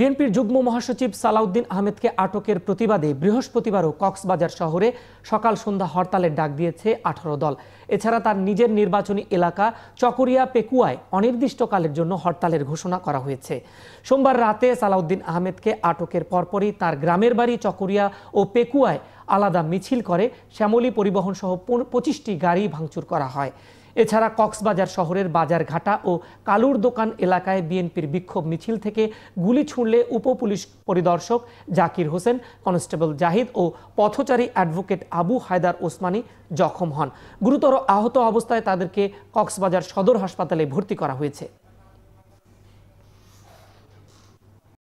বিএনপির যুগ্ম মহাসচিব সালাউদ্দিন আহমেদকে আটকের প্রতিবাদে বৃহস্পতিবারও কক্সবাজার শহরে সকাল সন্ধ্যা হরতালের ডাক দিয়েছে আঠারো দল। এছাড়া তার নিজের নির্বাচনী এলাকা চকরিয়া পেকুয়ায় অনির্দিষ্টকালের জন্য হরতালের ঘোষণা করা হয়েছে। সোমবার রাতে সালাউদ্দিন আহমেদকে আটকের পরপরই তার গ্রামের বাড়ি চকরিয়া ও পেকুয়ায় আলাদা মিছিল করে শ্যামলী পরিবহন সহ পঁচিশটি গাড়ি ভাঙচুর করা হয়। এছাড়া কক্সবাজার শহরের বাজারঘাটা ও কালুর দোকান এলাকায় বিএনপির বিক্ষোভ মিছিল থেকে গুলি ছুঁড়লে উপপুলিশ পরিদর্শক জাকির হোসেন, কনস্টেবল জাহিদ ও পথচারী অ্যাডভোকেট আবু হায়দার ওসমানী জখম হন। গুরুতর আহত অবস্থায় তাদেরকে কক্সবাজার সদর হাসপাতালে ভর্তি করা হয়েছে।